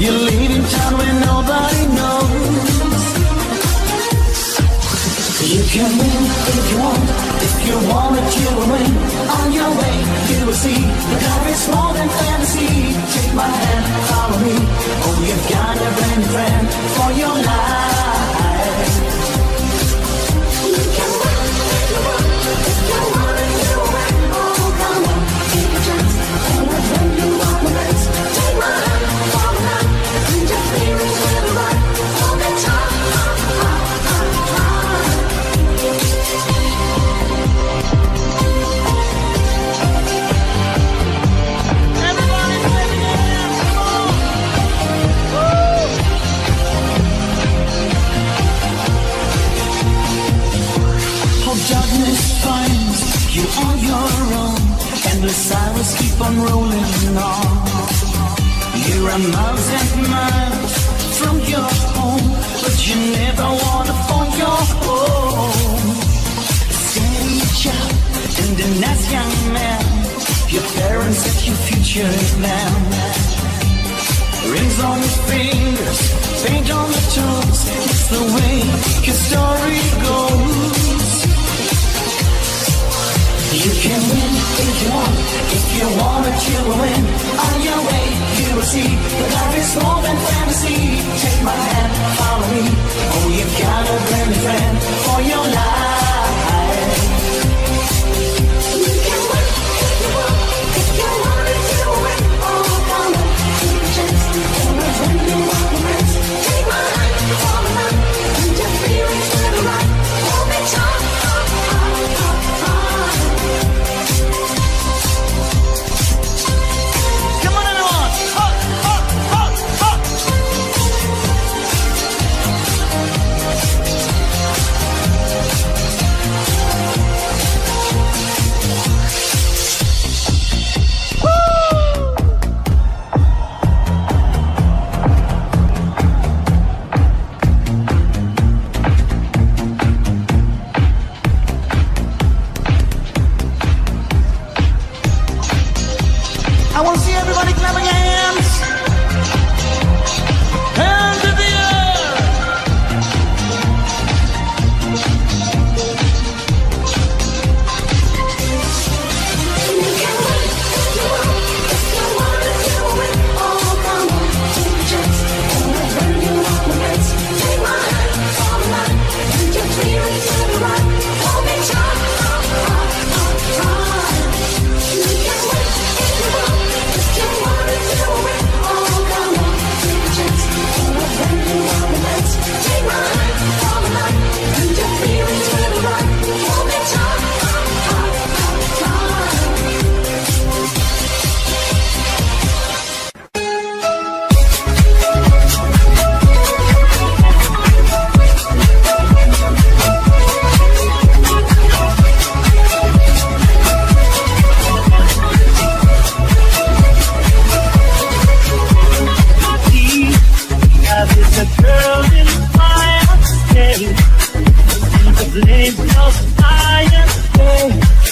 You're leaving town where nobody knows. You can win if you want, if you want it, you will win. On your way, you will see that life is more than fantasy. Take my hand, follow me. Oh, you've got a brand new friend for your life. Your own. Endless hours keep on rolling on. You are a miles and miles from your home, but you never wanna find your home. Steady child and a nice young man. Your parents set your future plan. Rings on your fingers, paint on your toes. It's the way your story goes. You can win if you want, if you want it, you will win. On your way, you will see that life is more than fantasy. Take my hand, follow me. Oh, you've got a brand new friend for your life. name will I am.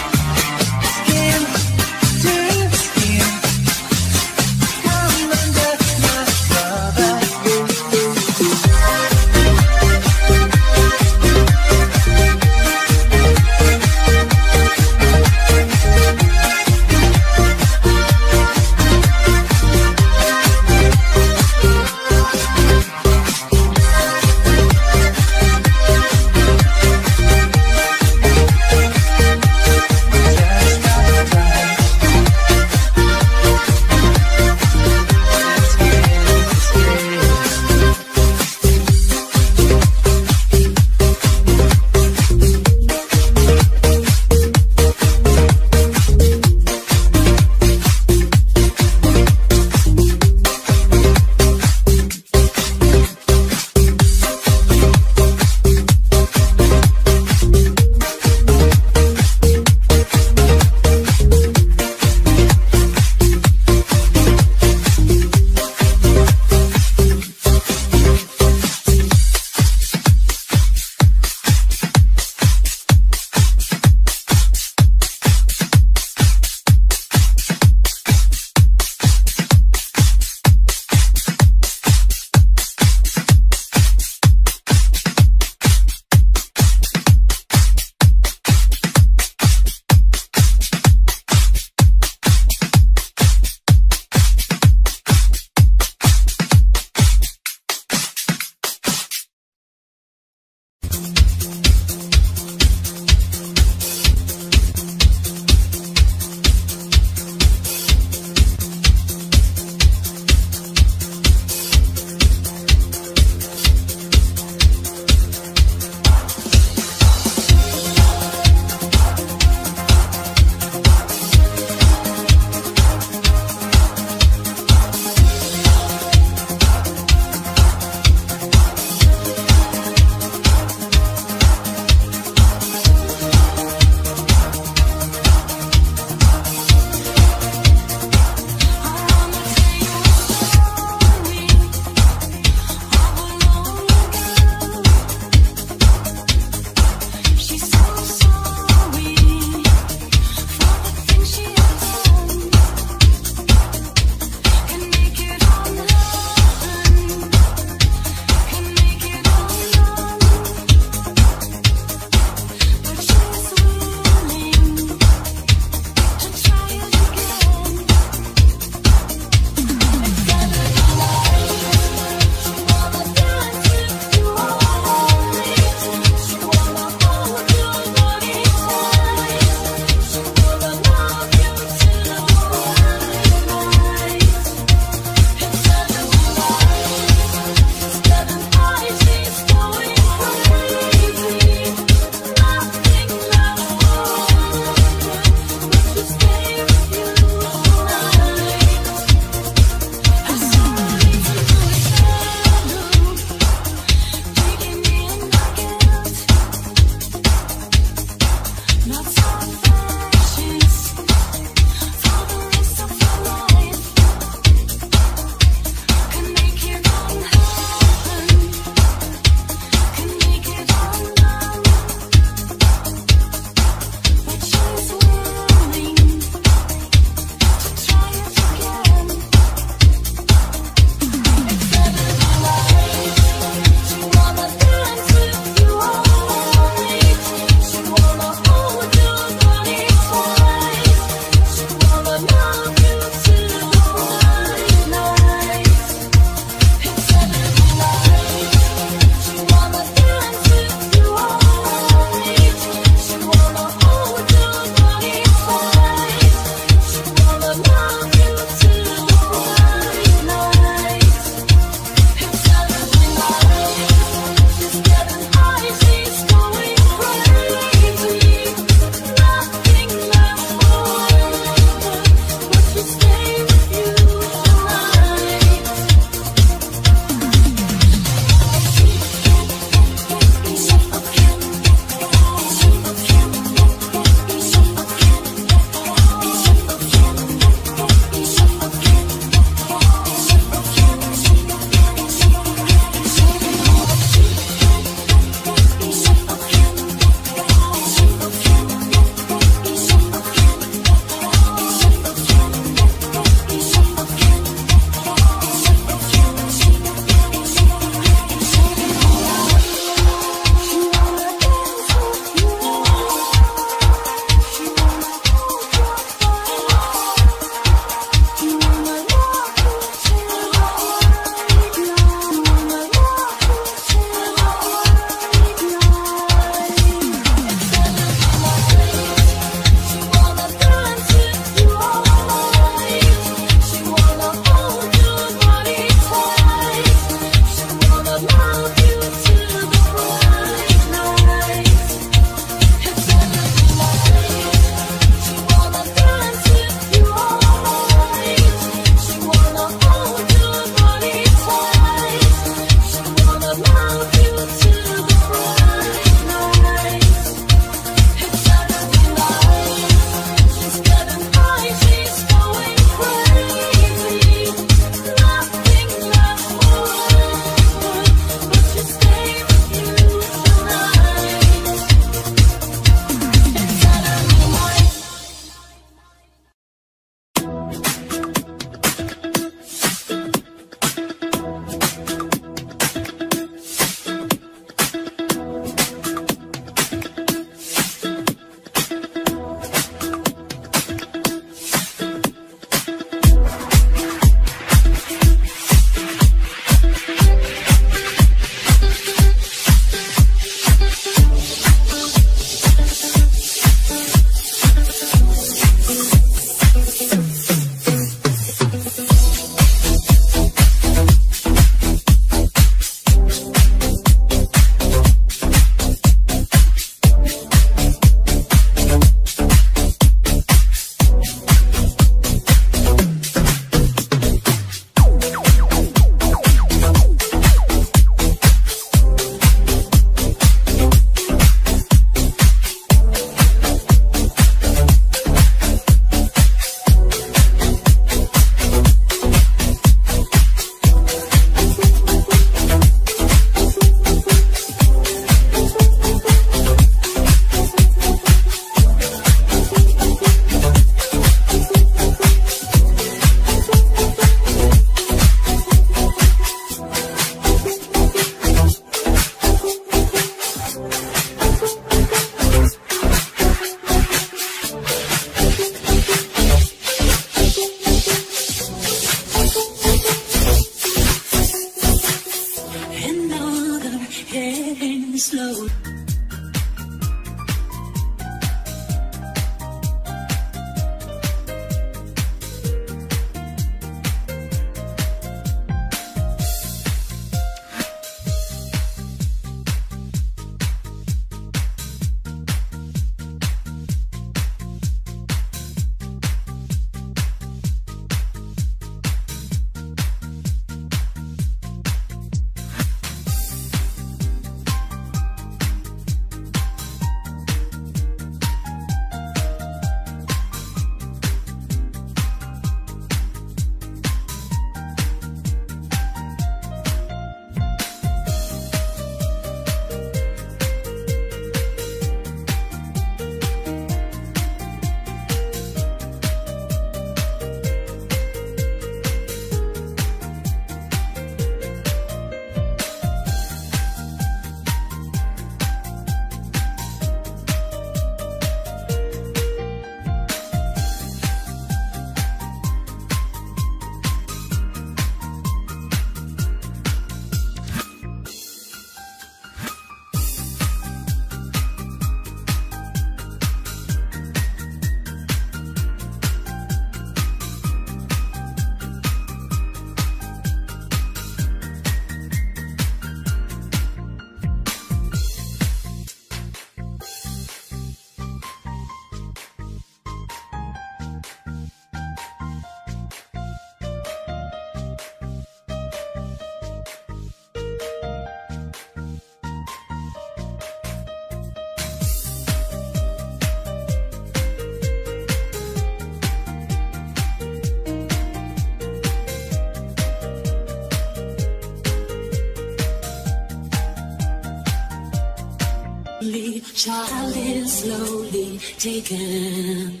Slowly taken.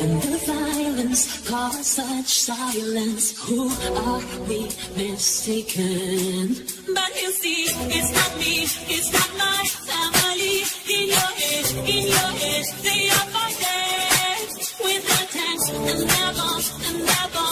And the violence caused such silence. Who are we mistaken? But you see, it's not me, it's not my family. In your head, in your head, they are fighting with their tanks and their bombs and their bombs